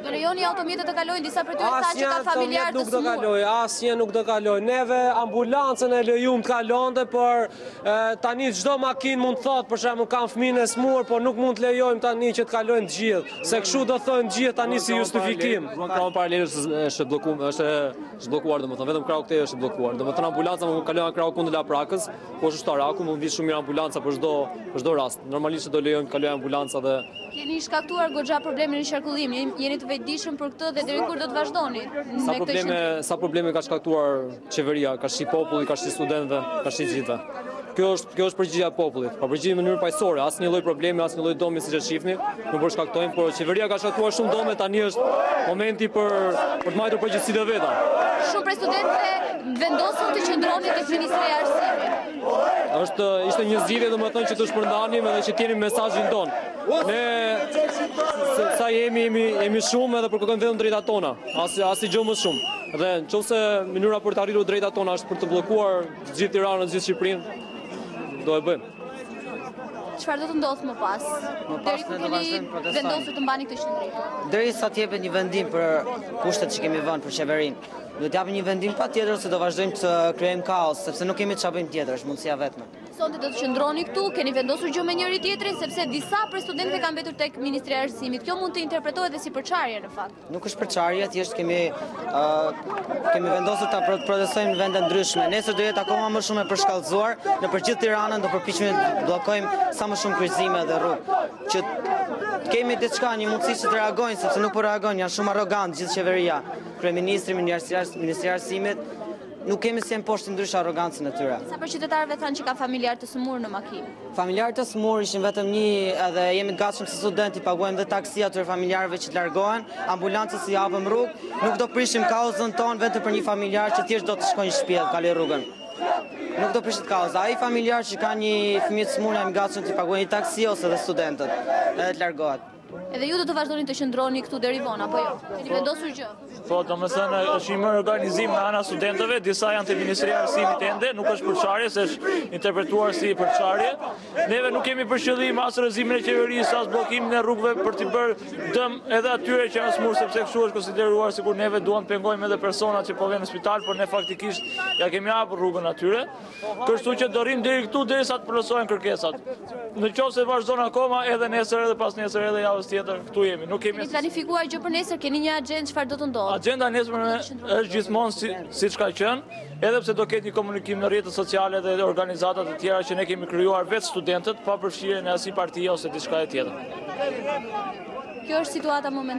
Do lejoni automjetet të kalojnë disa prej tyre sa që ka familjar të sëmurë. Asnjë nuk do kalojë. Neve ambulancën e lejuam të kalonte, por tani çdo makinë mund të thotë, për shembull kam fminë e sëmurë, por nuk mund të lejojmë tani që të kalojnë të gjithë. Se kështu do thonë të gjithë tani si justifikim. Në kahun paralel është bllokuar, është zhbllokuar, domethënë, vetëm krahu këtej është bllokuar. Domethënë ambulanca mund kalojë krahu kundër Laprakës, po është shtaraku, mund vijë shumë mirë ambulanca për çdo, për çdo rast. Normalisht do lejojmë të kalojë ambulanca dhe Keni shkaktuar goxha probleme në qarkullim, jeni të vetëdijshëm për këtë dhe deri kur do të vazhdoni? Sa probleme, sa probleme ka shkaktuar qeveria, karshi popullit, karshi studentëve, karshi gjithëve. Kjo është kjo është përgjigja e popullit. Po përgjigje në mënyrë paqësore, asnjë lloj problemi, asnjë lloj dëmi siç e shihni, nuk po shkaktojmë, por qeveria ka shkaktuar shumë dëme, tani është momenti për për të marrë përgjegjësitë e veta. Shumë prej studentëve vendosën të qëndronin tek Ministria e Arsimit. është ishte një zgjidhje domethënë që të shpërndanim edhe që kemi mesazhin tonë. Ne sa jemi jemi jemi shumë edhe për kërkojmë vetëm drejtat tona, as asgjë më shumë. Dhe nëse mënyra për të arritur drejtat tona është për të bllokuar gjithë Tiranën, gjithë Shqipërinë, do e bëjmë. Çfarë do të ndodhë më pas? Më pas ne do vazhdojmë protestën. Vendosur të mbani këtë qëndrim. Derisa të jepet një vendim për kushtet që kemi vënë për qeverinë. Do të japin një vendim patjetër ose do vazhdojmë të krijojmë kaos, sepse nuk kemi çfarë të bëjmë tjetër, është mundësia e vetme. Sonte do të qëndroni këtu, keni vendosur gjë me njëri tjetrin, sepse disa prej studentëve kanë mbetur tek Ministria e Arsimit. Kjo mund të interpretohet dhe si përçarje në fakt. Nuk është përçarje, thjesht kemi, kemi vendosur të protestojmë në vende të ndryshme. Nesër do jetë akoma më shumë e përshkallëzuar, nëpër gjithë Tiranën do përpiqemi të bllokojmë sa më shumë kryqëzime dhe rrugë. Që kemi diçka, një mundësi që të reagojnë, sepse nuk po reagojnë, janë shumë arrogantë gjithë qeveria. Kryeministri, Ministria e Arsimit, nuk kemi si e mposhtim ndryshe arrogancën e tyre. Disa prej qytetarëve thanë që ka familjarë të sëmurë në makinë? Familjarë të sëmurë ishin vetëm një edhe jemi të gatshëm si studentë t'i paguajmë dhe taksi atyre familjarëve që të largohen, ambulancës i hapëm rrugë, nuk do prishim kauzën tonë vetëm për një familjar që thjesht do të shkojë në shpi, kalojë rrugën. Nuk do prishet kauza. Ai familjar që ka një fëmijë të sëmurë jemi gatshëm t'i paguajmë një taksi ose dhe studentët edhe të largohet. Edhe ju do të vazhdoni të qëndroni këtu deri vonë apo jo? Keni vendosur gjë? Po, domethënë është një mirëorganizim nga ana e studentëve, disa janë te Ministria e Arsimit ende, nuk është përçarje, se është interpretuar si përçarje. Neve nuk kemi për qëllim as rrëzimin e qeverisë, as bllokimin e rrugëve për t'i bërë dëm edhe atyre që janë smur sepse kështu është konsideruar sikur neve duam të pengojmë edhe personat që po venë në spital, por ne faktikisht ia kemi hapur rrugën atyre. Kështu që do rrimë deri këtu derisa të plotësohen kërkesat. Në qoftë se vazhdon akoma edhe nesër edhe pasnesër edhe javës tjetër, këtu jemi. Nuk kemi asnjë. Planifikuar gjë për nesër, keni një agjendë çfarë do të ndodhë? Agjenda nesër është gjithmonë si siç ka qenë, edhe pse do ketë një komunikim në rrjetet sociale dhe organizata të tjera që ne kemi krijuar vetë studentët pa përfshirjen e asnjë partie ose diçka tjetër. Kjo është situata momentale.